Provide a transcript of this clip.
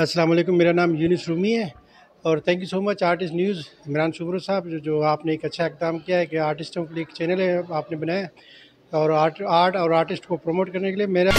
अस्सलाम वालेकुम, मेरा नाम यूनिस रूमी है और thank you so much artist news Imran शुक्र साहब, जो जो आपने एक अच्छा इकदाम किया है कि आर्टिस्टों के लिए एक चैनल है, आपने बनाया और आर्ट आर्ट और आर्टिस्ट को प्रमोट करने के लिए मेरा